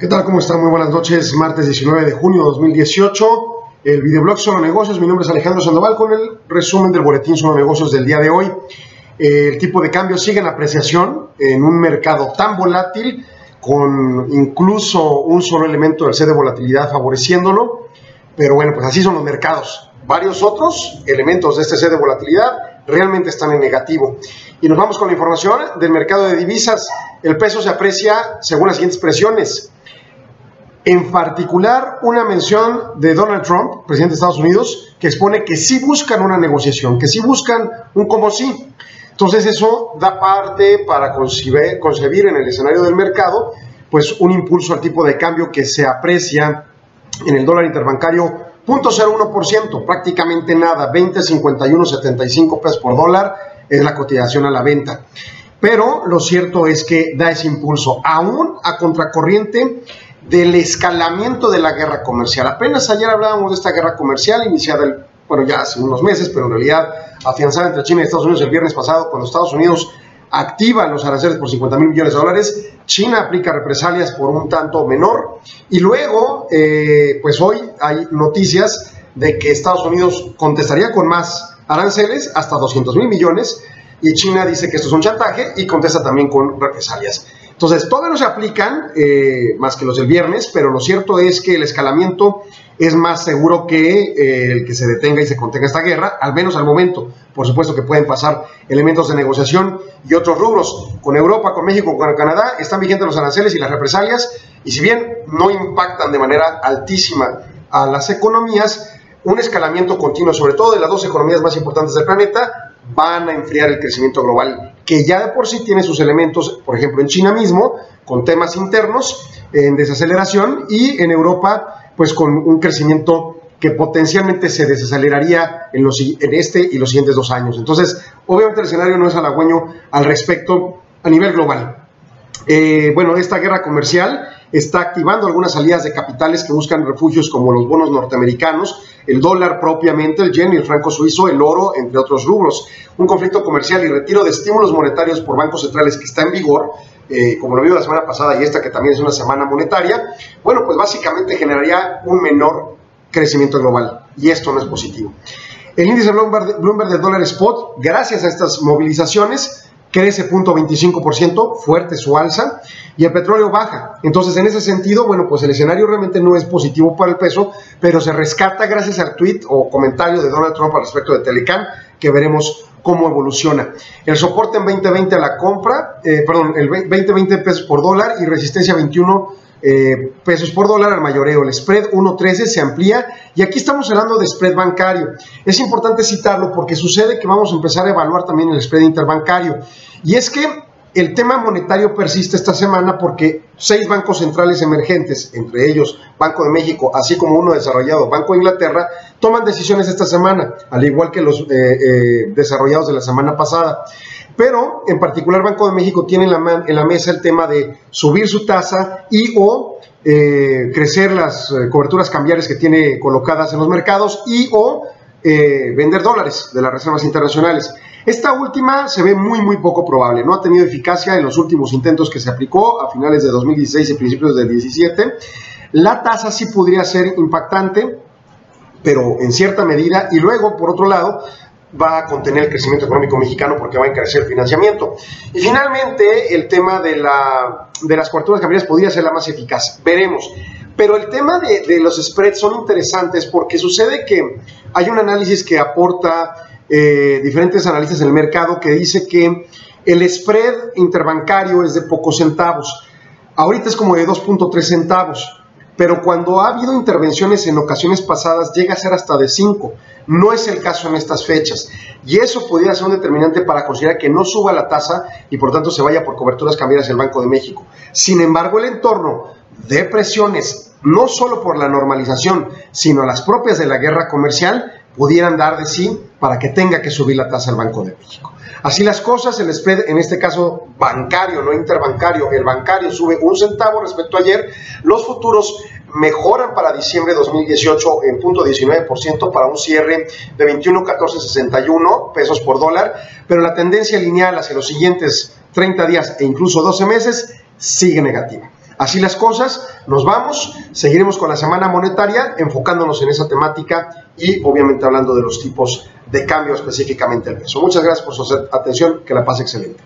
¿Qué tal? ¿Cómo están? Muy buenas noches. Martes 19 de junio de 2018. El videoblog Solo Negocios. Mi nombre es Alejandro Sandoval con el resumen del boletín Solo Negocios del día de hoy. El tipo de cambio sigue en apreciación en un mercado tan volátil, con incluso un solo elemento del C de volatilidad favoreciéndolo. Pero bueno, pues así son los mercados. Varios otros elementos de este C de volatilidad realmente están en negativo. Y nos vamos con la información del mercado de divisas. El peso se aprecia según las siguientes presiones. En particular, una mención de Donald Trump, presidente de Estados Unidos, que expone que sí buscan una negociación, que sí buscan un como sí. Entonces eso da parte para concebir, concebir en el escenario del mercado, pues un impulso al tipo de cambio que se aprecia en el dólar interbancario 0.01%, prácticamente nada, 20.5175 pesos por dólar es la cotización a la venta. Pero lo cierto es que da ese impulso, aún a contracorriente del escalamiento de la guerra comercial. Apenas ayer hablábamos de esta guerra comercial iniciada, bueno, ya hace unos meses, pero en realidad afianzada entre China y Estados Unidos el viernes pasado, cuando Estados Unidos activa los aranceles por 50 mil millones de dólares, China aplica represalias por un tanto menor y luego, eh, pues hoy hay noticias de que Estados Unidos contestaría con más aranceles, hasta 200 mil millones, y China dice que esto es un chantaje y contesta también con represalias. Entonces, todavía no se aplican eh, más que los del viernes, pero lo cierto es que el escalamiento es más seguro que eh, el que se detenga y se contenga esta guerra, al menos al momento. Por supuesto que pueden pasar elementos de negociación y otros rubros. Con Europa, con México, con Canadá están vigentes los aranceles y las represalias, y si bien no impactan de manera altísima a las economías, un escalamiento continuo, sobre todo de las dos economías más importantes del planeta, van a enfriar el crecimiento global que ya de por sí tiene sus elementos, por ejemplo, en China mismo, con temas internos en desaceleración y en Europa, pues con un crecimiento que potencialmente se desaceleraría en, este y los siguientes dos años. Entonces, obviamente el escenario no es halagüeño al respecto a nivel global. Eh, bueno, esta guerra comercial está activando algunas salidas de capitales que buscan refugios como los bonos norteamericanos, el dólar propiamente, el yen y el franco suizo, el oro, entre otros rubros. Un conflicto comercial y retiro de estímulos monetarios por bancos centrales que está en vigor, eh, como lo vimos la semana pasada y esta que también es una semana monetaria, bueno, pues básicamente generaría un menor crecimiento global y esto no es positivo. El índice Bloomberg, Bloomberg de dólar spot, gracias a estas movilizaciones, crece 0.25%, fuerte su alza, y el petróleo baja. Entonces, en ese sentido, bueno, pues el escenario realmente no es positivo para el peso, pero se rescata gracias al tweet o comentario de Donald Trump al respecto de Telecan, que veremos cómo evoluciona. El soporte en 2020 a la compra, eh, perdón, el 2020 pesos por dólar y resistencia 21 eh, pesos por dólar al mayoreo. El spread 1.13 se amplía y aquí estamos hablando de spread bancario. Es importante citarlo porque sucede que vamos a empezar a evaluar también el spread interbancario. Y es que el tema monetario persiste esta semana porque seis bancos centrales emergentes, entre ellos Banco de México, así como uno desarrollado, Banco de Inglaterra, toman decisiones esta semana, al igual que los eh, eh, desarrollados de la semana pasada. Pero en particular Banco de México tiene en la, mesa el tema de subir su tasa y o eh, crecer las coberturas cambiarias que tiene colocadas en los mercados y o vender dólares de las reservas internacionales. Esta última se ve muy, muy poco probable. No ha tenido eficacia en los últimos intentos que se aplicó a finales de 2016 y principios del 2017. La tasa sí podría ser impactante, pero en cierta medida. Y luego, por otro lado, va a contener el crecimiento económico mexicano porque va a encarecer el financiamiento. Y finalmente, el tema de, la, de las coberturas cambiarias podría ser la más eficaz. Veremos. Pero el tema de, de los spreads son interesantes porque sucede que hay un análisis que aporta eh, diferentes analistas en el mercado que dice que el spread interbancario es de pocos centavos. Ahorita es como de 2.3 centavos, pero cuando ha habido intervenciones en ocasiones pasadas llega a ser hasta de 5. No es el caso en estas fechas. Y eso podría ser un determinante para considerar que no suba la tasa y por tanto se vaya por coberturas cambiarias el Banco de México. Sin embargo, el entorno de presiones, no solo por la normalización, sino las propias de la guerra comercial, pudieran dar de sí para que tenga que subir la tasa el Banco de México. Así las cosas, el spread, en este caso bancario, no interbancario, el bancario sube un centavo respecto a ayer, los futuros mejoran para diciembre de 2018 en punto 19% para un cierre de 21.1461 pesos por dólar, pero la tendencia lineal hacia los siguientes 30 días e incluso 12 meses sigue negativa. Así las cosas, nos vamos, seguiremos con la semana monetaria enfocándonos en esa temática y obviamente hablando de los tipos de cambio específicamente el peso. Muchas gracias por su atención, que la pase excelente.